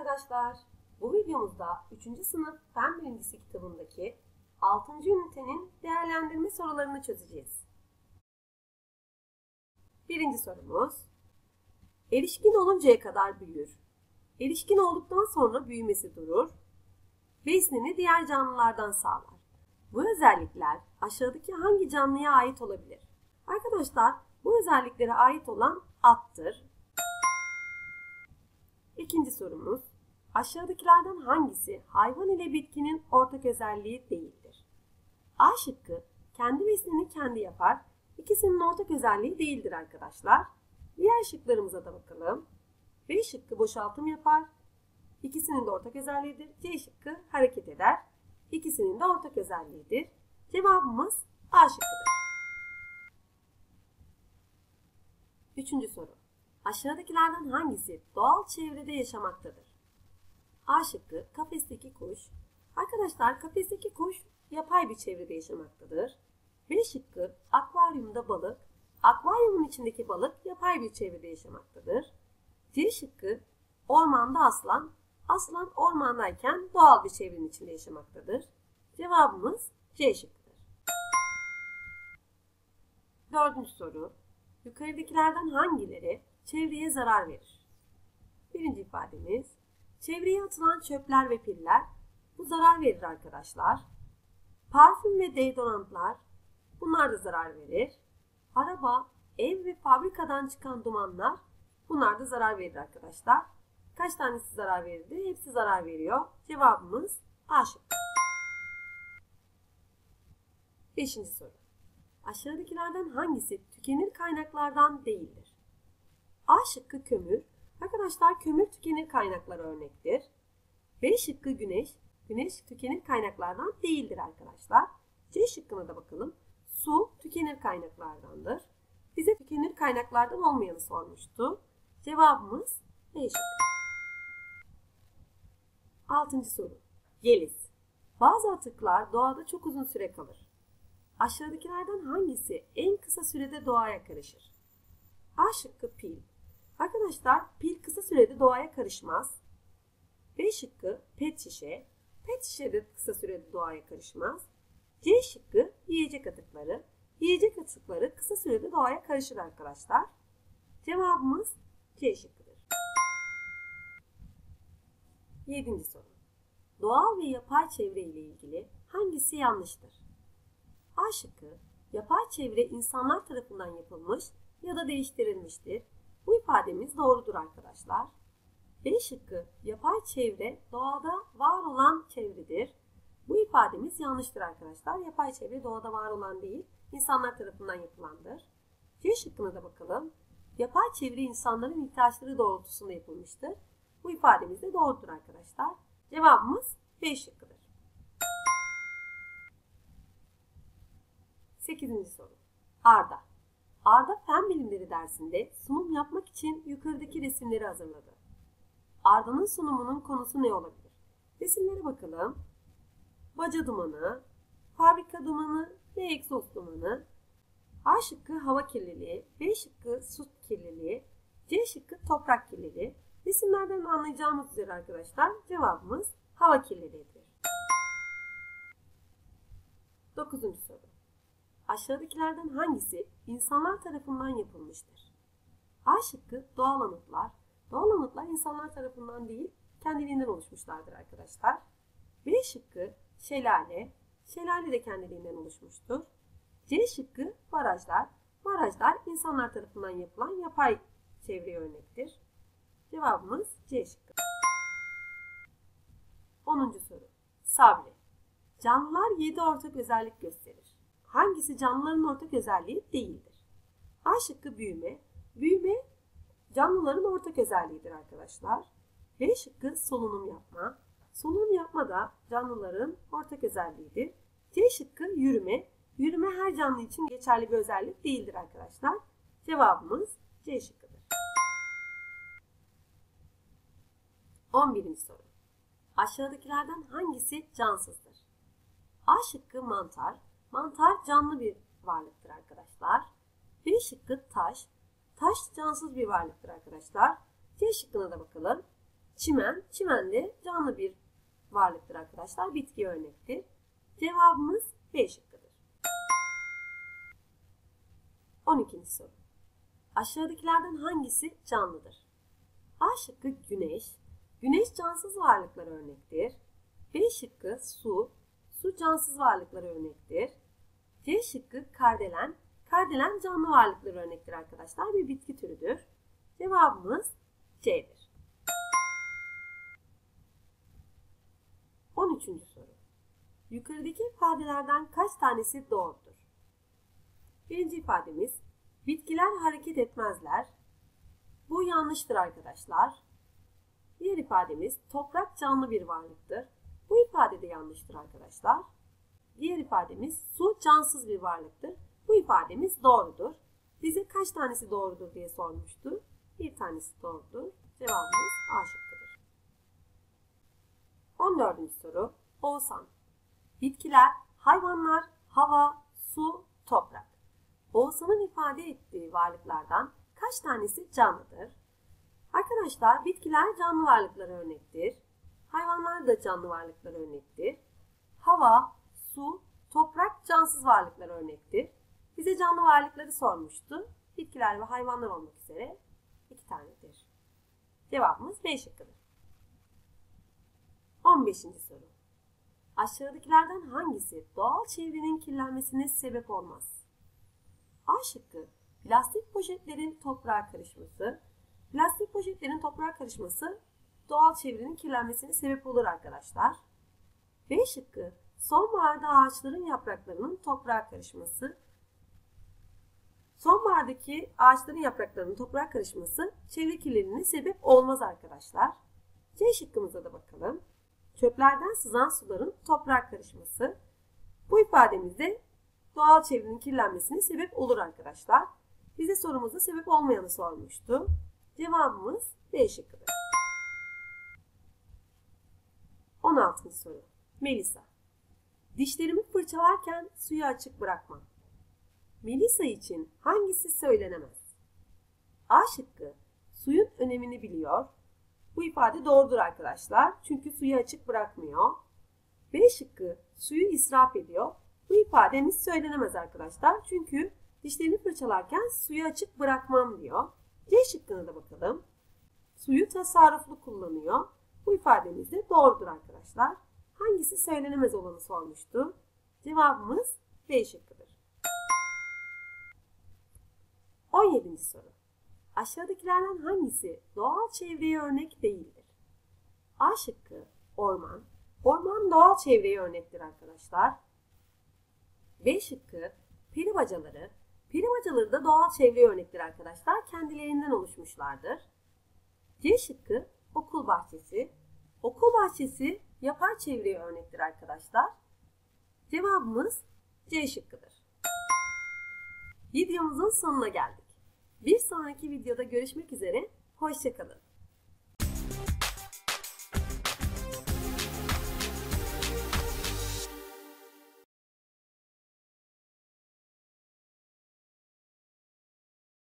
arkadaşlar. Bu videomuzda 3. sınıf Fen Birincisi kitabındaki 6. ünitenin değerlendirme sorularını çözeceğiz. Birinci sorumuz. Erişkin oluncaya kadar büyür. Erişkin olduktan sonra büyümesi durur. Besinini diğer canlılardan sağlar. Bu özellikler aşağıdaki hangi canlıya ait olabilir? Arkadaşlar bu özelliklere ait olan attır. İkinci sorumuz. Aşağıdakilerden hangisi hayvan ile bitkinin ortak özelliği değildir? A şıkkı kendi besinini kendi yapar. İkisinin ortak özelliği değildir arkadaşlar. Diğer şıklarımıza da bakalım. B şıkkı boşaltım yapar. İkisinin de ortak özelliğidir. C şıkkı hareket eder. İkisinin de ortak özelliğidir. Cevabımız A şıkkıdır. Üçüncü soru. Aşağıdakilerden hangisi doğal çevrede yaşamaktadır? A şıkkı kafesteki kuş. Arkadaşlar kafesteki kuş yapay bir çevrede yaşamaktadır. B şıkkı akvaryumda balık. Akvaryumun içindeki balık yapay bir çevrede yaşamaktadır. C şıkkı ormanda aslan. Aslan ormandayken doğal bir çevrenin içinde yaşamaktadır. Cevabımız C şıkkıdır. Dördüncü soru. Yukarıdakilerden hangileri çevreye zarar verir? Birinci ifademiz çevreye atılan çöpler ve piller bu zarar verir arkadaşlar. Parfüm ve deodorantlar bunlar da zarar verir. Araba, ev ve fabrikadan çıkan dumanlar bunlar da zarar verir arkadaşlar. Kaç tanesi zarar verirdi? Hepsi zarar veriyor. Cevabımız A. Beşinci soru. Aşağıdakilerden hangisi tükenir kaynaklardan değildir? A şıkkı kömür. Arkadaşlar kömür tükenir kaynaklar örnektir. B şıkkı güneş. Güneş tükenir kaynaklardan değildir arkadaşlar. C şıkkına da bakalım. Su tükenir kaynaklardandır. Bize tükenir kaynaklardan olmayanı sormuştu. Cevabımız B şıkkı. Altıncı soru. Yeliz. Bazı atıklar doğada çok uzun süre kalır. Aşağıdakilerden hangisi en kısa sürede doğaya karışır? A şıkkı pil. Arkadaşlar pil kısa sürede doğaya karışmaz. B şıkkı pet şişe. Pet şişe de kısa sürede doğaya karışmaz. C şıkkı yiyecek atıkları. Yiyecek atıkları kısa sürede doğaya karışır arkadaşlar. Cevabımız C şıkkıdır. Yedinci soru. Doğal ve yapay çevre ile ilgili hangisi yanlıştır? A şıkkı yapay çevre insanlar tarafından yapılmış ya da değiştirilmiştir. Bu ifademiz doğrudur arkadaşlar. B şıkkı yapay çevre doğada var olan çevredir. Bu ifademiz yanlıştır arkadaşlar. Yapay çevre doğada var olan değil, insanlar tarafından yapılandır. C şıkkına da bakalım. Yapay çevre insanların ihtiyaçları doğrultusunda yapılmıştır. Bu ifademiz de doğrudur arkadaşlar. Cevabımız B şıkkıdır. 8. soru. Arda. Arda Fen Bilimleri dersinde sunum yapmak için yukarıdaki resimleri hazırladı. Arda'nın sunumunun konusu ne olabilir? Resimlere bakalım. Baca dumanı, fabrika dumanı ve egzoz dumanı. A şıkkı hava kirliliği, B şıkkı su kirliliği, C şıkkı toprak kirliliği. Resimlerden anlayacağımız üzere arkadaşlar cevabımız hava kirliliğidir. 9. soru. Aşağıdakilerden hangisi insanlar tarafından yapılmıştır? A şıkkı doğal anıtlar. Doğal anıtlar insanlar tarafından değil, kendiliğinden oluşmuşlardır arkadaşlar. B şıkkı şelale. Şelale de kendiliğinden oluşmuştur. C şıkkı barajlar. Barajlar insanlar tarafından yapılan yapay çevre örnektir. Cevabımız C şıkkı. 10. soru. Sabri. Canlılar 7 ortak özellik gösterir. Hangisi canlıların ortak özelliği değildir? A şıkkı büyüme. Büyüme canlıların ortak özelliğidir arkadaşlar. B şıkkı solunum yapma. Solunum yapma da canlıların ortak özelliğidir. C şıkkı yürüme. Yürüme her canlı için geçerli bir özellik değildir arkadaşlar. Cevabımız C şıkkıdır. 11. soru. Aşağıdakilerden hangisi cansızdır? A şıkkı mantar. Mantar canlı bir varlıktır arkadaşlar. B şıkkı taş. Taş cansız bir varlıktır arkadaşlar. C şıkkına da bakalım. Çimen, çimen de canlı bir varlıktır arkadaşlar. Bitki örnektir. Cevabımız B şıkkıdır. 12. soru. Aşağıdakilerden hangisi canlıdır? A şıkkı güneş. Güneş cansız varlıklar örnektir. B şıkkı su. Su cansız varlıklar örnektir. C şıkkı kardelen. Kardelen canlı varlıklar örnektir arkadaşlar. Bir bitki türüdür. Cevabımız C'dir. 13. soru. Yukarıdaki ifadelerden kaç tanesi doğrudur? Birinci ifademiz bitkiler hareket etmezler. Bu yanlıştır arkadaşlar. Diğer ifademiz toprak canlı bir varlıktır. Bu ifade de yanlıştır arkadaşlar. Diğer ifademiz su cansız bir varlıktır. Bu ifademiz doğrudur. Bize kaç tanesi doğrudur diye sormuştu. Bir tanesi doğrudur. Cevabımız A şıkkıdır. 14. soru. Oğuzhan. Bitkiler, hayvanlar, hava, su, toprak. Oğuzhan'ın ifade ettiği varlıklardan kaç tanesi canlıdır? Arkadaşlar bitkiler canlı varlıklar örnektir. Hayvanlar da canlı varlıklar örnektir. Hava, su, toprak cansız varlıklar örnektir. Bize canlı varlıkları sormuştu. Bitkiler ve hayvanlar olmak üzere iki tanedir. Cevabımız B şıkkıdır. 15. soru. Aşağıdakilerden hangisi doğal çevrenin kirlenmesine sebep olmaz? A şıkkı plastik poşetlerin toprağa karışması. Plastik poşetlerin toprağa karışması doğal çevrenin kirlenmesine sebep olur arkadaşlar. B şıkkı sonbaharda ağaçların yapraklarının toprağa karışması. Sonbahardaki ağaçların yapraklarının toprağa karışması çevre kirliliğine sebep olmaz arkadaşlar. C şıkkımıza da bakalım. Çöplerden sızan suların toprağa karışması. Bu ifademizde doğal çevrenin kirlenmesine sebep olur arkadaşlar. Bize sorumuzda sebep olmayanı sormuştu. Cevabımız D şıkkıdır. 16. soru. Melisa. Dişlerimi fırçalarken suyu açık bırakmam. Melisa için hangisi söylenemez? A şıkkı suyun önemini biliyor. Bu ifade doğrudur arkadaşlar. Çünkü suyu açık bırakmıyor. B şıkkı suyu israf ediyor. Bu ifademiz söylenemez arkadaşlar. Çünkü dişlerini fırçalarken suyu açık bırakmam diyor. C şıkkına da bakalım. Suyu tasarruflu kullanıyor. Bu ifademiz de doğrudur arkadaşlar. Hangisi söylenemez olanı sormuştu. Cevabımız B şıkkıdır. 17. soru. Aşağıdakilerden hangisi doğal çevreye örnek değildir? A şıkkı orman. Orman doğal çevreye örnektir arkadaşlar. B şıkkı peri bacaları. Peri bacaları da doğal çevreye örnektir arkadaşlar. Kendilerinden oluşmuşlardır. C şıkkı okul bahçesi. Okul bahçesi yapay çevreye örnektir arkadaşlar. Cevabımız C şıkkıdır. Videomuzun sonuna geldik. Bir sonraki videoda görüşmek üzere. Hoşçakalın.